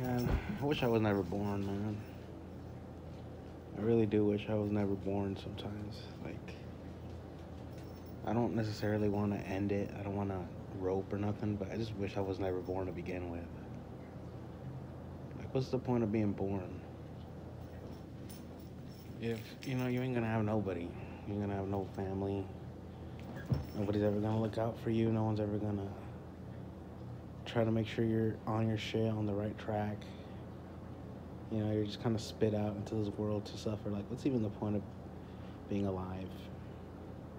Man, I wish I was never born, man. I really do wish I was never born sometimes. Like, I don't necessarily want to end it. I don't want to rope or nothing, but I just wish I was never born to begin with. Like, what's the point of being born? If, you know, you ain't gonna have nobody. You ain't gonna have no family. Nobody's ever gonna look out for you. No one's ever gonna try to make sure you're on your shit, on the right track. You know, you're just kind of spit out into this world to suffer. Like, what's even the point of being alive?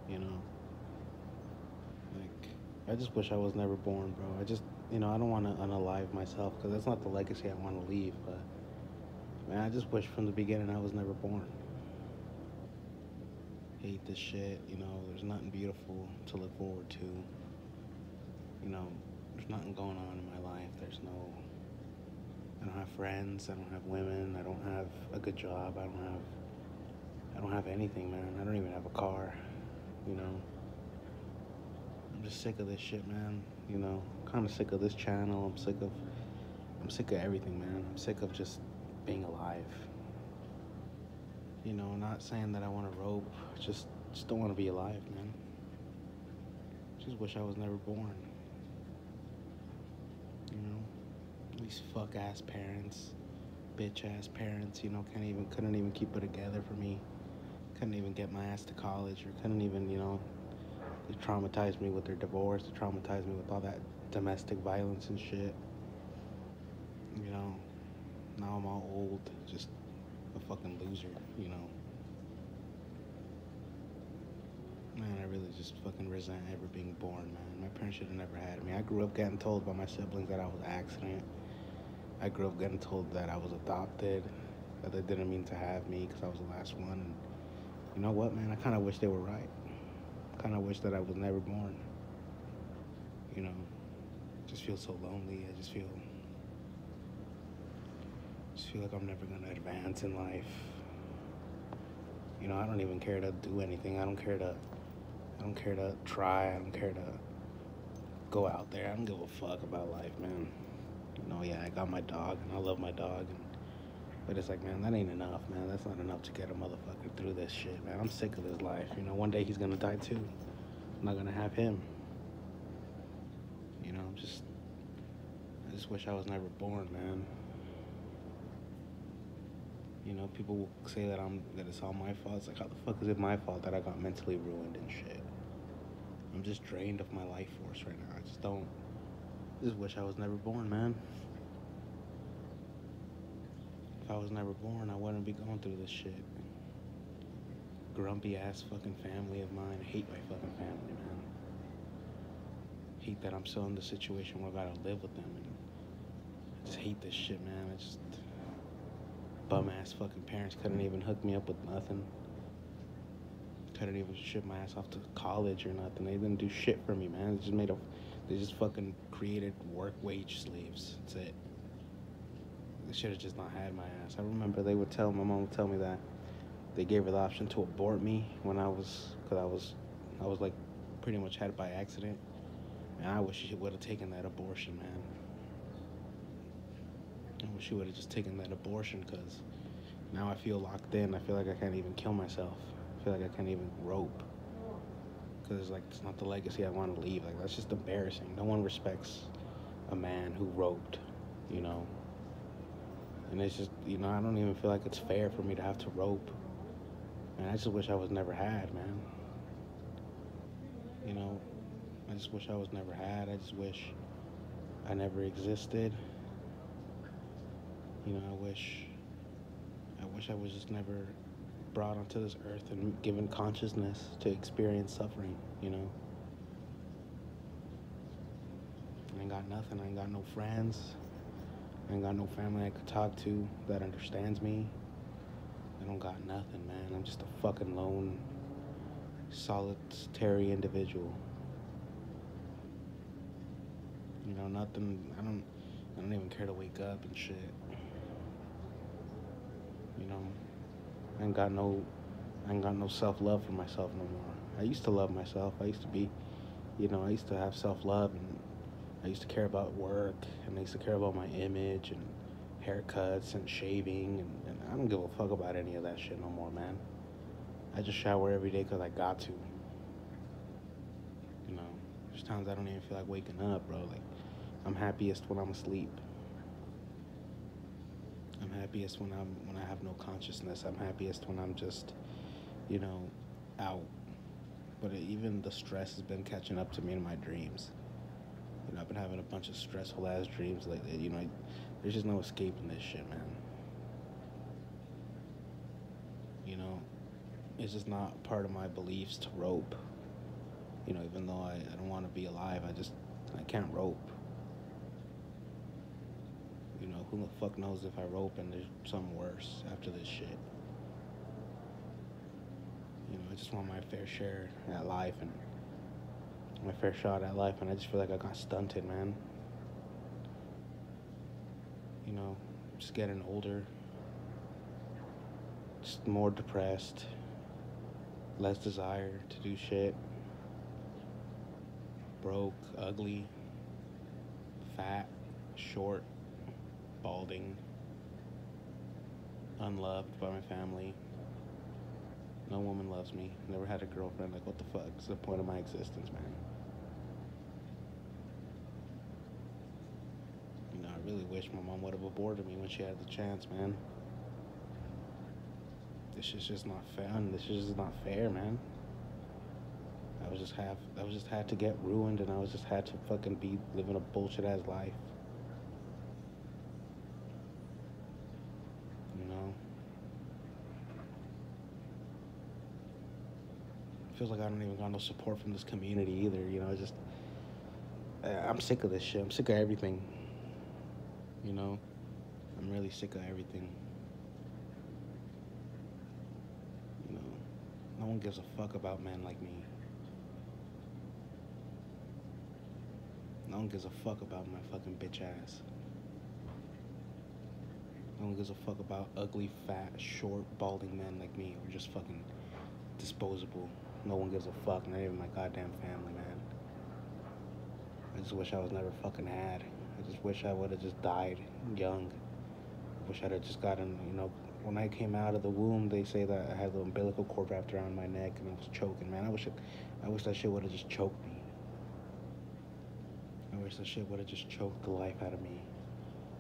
You know? Like, I just wish I was never born, bro. I just, you know, I don't want to unalive myself because that's not the legacy I want to leave. But, man, I just wish from the beginning I was never born. Hate this shit, you know, there's nothing beautiful to look forward to. You know, there's nothing going on in my life. There's no I don't have friends, I don't have women, I don't have a good job, I don't have I don't have anything, man. I don't even have a car, you know. I'm just sick of this shit, man. You know, kind of sick of this channel. I'm sick of I'm sick of everything, man. I'm sick of just being alive. You know, not saying that I want to rope, just just don't want to be alive, man. Just wish I was never born. You know, these fuck ass parents, bitch ass parents. You know, can't even couldn't even keep it together for me. Couldn't even get my ass to college, or couldn't even, you know, they traumatized me with their divorce. They traumatized me with all that domestic violence and shit. You know, now I'm all old, just a fucking loser. You know. Man, I really just fucking resent ever being born, man. My parents should have never had me. I grew up getting told by my siblings that I was an accident. I grew up getting told that I was adopted, that they didn't mean to have me because I was the last one. And you know what, man? I kind of wish they were right. Kind of wish that I was never born. You know, just feel so lonely. I just feel, just feel like I'm never gonna advance in life. You know, I don't even care to do anything. I don't care to I don't care to try. I don't care to go out there. I don't give a fuck about life, man. Know, yeah, I got my dog and I love my dog. And, but it's like, man, that ain't enough, man. That's not enough to get a motherfucker through this shit, man. I'm sick of this life. You know, one day he's gonna die too. I'm not gonna have him. You know, I'm just, I just wish I was never born, man. You know, people will say that I'm that it's all my fault. It's like, how the fuck is it my fault that I got mentally ruined and shit? I'm just drained of my life force right now. I just don't. Just wish I was never born, man. If I was never born, I wouldn't be going through this shit. Grumpy ass fucking family of mine. I hate my fucking family, man. Hate that I'm still in the situation where I gotta live with them. And I just hate this shit, man. I just bum ass fucking parents couldn't even hook me up with nothing couldn't even ship my ass off to college or nothing. They didn't do shit for me, man. They just made a, they just fucking created work wage slaves. That's it. They should have just not had my ass. I remember they would tell my mom would tell me that they gave her the option to abort me when I was, cause I was, I was like, pretty much had it by accident. And I wish she would have taken that abortion, man. I wish she would have just taken that abortion, cause now I feel locked in. I feel like I can't even kill myself. I feel like I can't even rope because like it's not the legacy I want to leave. Like that's just embarrassing. No one respects a man who roped, you know. And it's just you know I don't even feel like it's fair for me to have to rope. And I just wish I was never had, man. You know, I just wish I was never had. I just wish I never existed. You know, I wish I wish I was just never brought onto this earth and given consciousness to experience suffering, you know. I ain't got nothing. I ain't got no friends. I ain't got no family I could talk to that understands me. I don't got nothing, man. I'm just a fucking lone, solitary individual. You know, nothing. I don't. I don't even care to wake up and shit. You know. I ain't got no I ain't got no self love for myself no more. I used to love myself. I used to be, you know, I used to have self love and I used to care about work and I used to care about my image and haircuts and shaving, and, and I don't give a fuck about any of that shit no more, man. I just shower every day because I got to. You know, there's times I don't even feel like waking up, bro. Like, I'm happiest when I'm asleep. I'm happiest when I'm when I have no consciousness. I'm happiest when I'm just, you know, out. But even the stress has been catching up to me in my dreams. You know, I've been having a bunch of stressful ass dreams lately. You know, there's just no escaping this shit, man. You know, it's just not part of my beliefs to rope. You know, even though I, I don't want to be alive, I just I can't rope. Who the fuck knows if I rope and there's something worse after this shit. You know, I just want my fair share at life and my fair shot at life, and I just feel like I got stunted, man. You know, just getting older, just more depressed, less desire to do shit, broke, ugly, fat, short, balding, unloved by my family. No woman loves me. Never had a girlfriend. Like, what the fuck? It's the point of my existence, man. You know, I really wish my mom would have aborted me when she had the chance, man. This is just not fun. This is just not fair, man. I was just have I was just had to get ruined and I was just had to fucking be living a bullshit ass life. Feels like I don't even got no support from this community either. You know, I just I'm sick of this shit. I'm sick of everything. You know, I'm really sick of everything. You know, no one gives a fuck about men like me. No one gives a fuck about my fucking bitch ass. No one gives a fuck about ugly, fat, short, balding men like me who are just fucking disposable. No one gives a fuck, not even my goddamn family, man. I just wish I was never fucking had. I just wish I would have just died young. I wish I'd have just gotten, you know, when I came out of the womb, they say that I had the umbilical cord wrapped around my neck and I was choking, man. I wish it, I wish that shit would have just choked me. I wish that shit would have just choked the life out of me.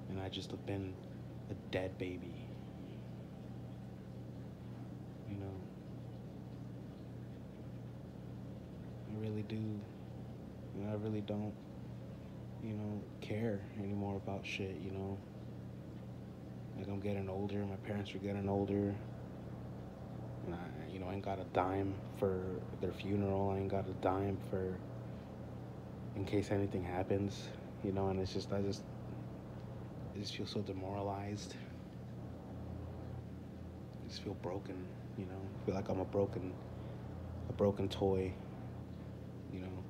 And I just have been a dead baby. Really do. You know, I really don't, you know, care anymore about shit, you know. Like I'm getting older, my parents are getting older. And I, you know, I ain't got a dime for their funeral. I ain't got a dime for in case anything happens, you know, and it's just I just I just feel so demoralized. I just feel broken, you know. I feel like I'm a broken a broken toy you know,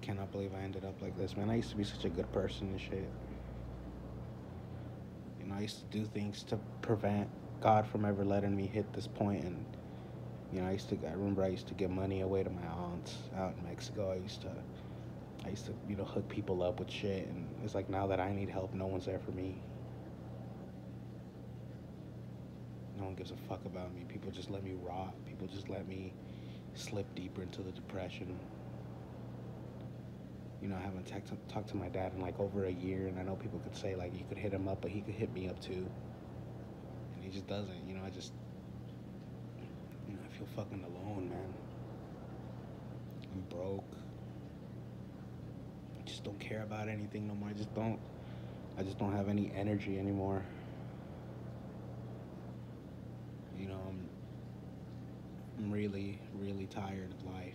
cannot believe I ended up like this, man. I used to be such a good person and shit. You know, I used to do things to prevent God from ever letting me hit this point and you know, I used to I remember I used to give money away to my aunts out in Mexico. I used to I used to, you know, hook people up with shit and it's like now that I need help, no one's there for me. No one gives a fuck about me. People just let me rot. People just let me slip deeper into the depression. You know, I haven't t- talked to my dad in like over a year, and I know people could say like you could hit him up, but he could hit me up too, and he just doesn't. You know, I just, you know, I feel fucking alone, man. I'm broke. I just don't care about anything no more. I just don't. I just don't have any energy anymore. You know, I'm I'm really, really tired of life.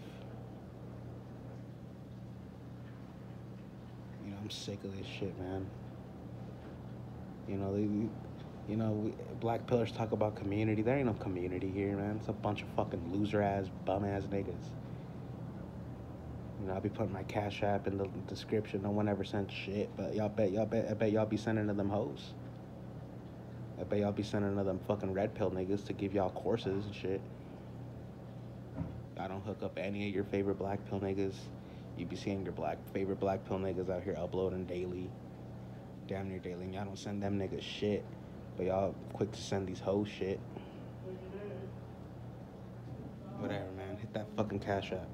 You know, I'm sick of this shit, man. You know, they, you know, we, black pillers talk about community. There ain't no community here, man. It's a bunch of fucking loser ass, bum ass niggas. You know, I'll be putting my cash app in the description. No one ever sent shit, but y'all bet, y'all bet, I bet y'all be sending to them hoes. I bet y'all be sending to them fucking red pill niggas to give y'all courses and shit. I don't hook up any of your favorite black pill niggas. You be seeing your black favorite black pill niggas out here uploading daily. damn near daily, and y'all don't send them niggas shit. But y'all quick to send these hoes shit. Mm-hmm. Whatever, man. Hit that fucking cash app.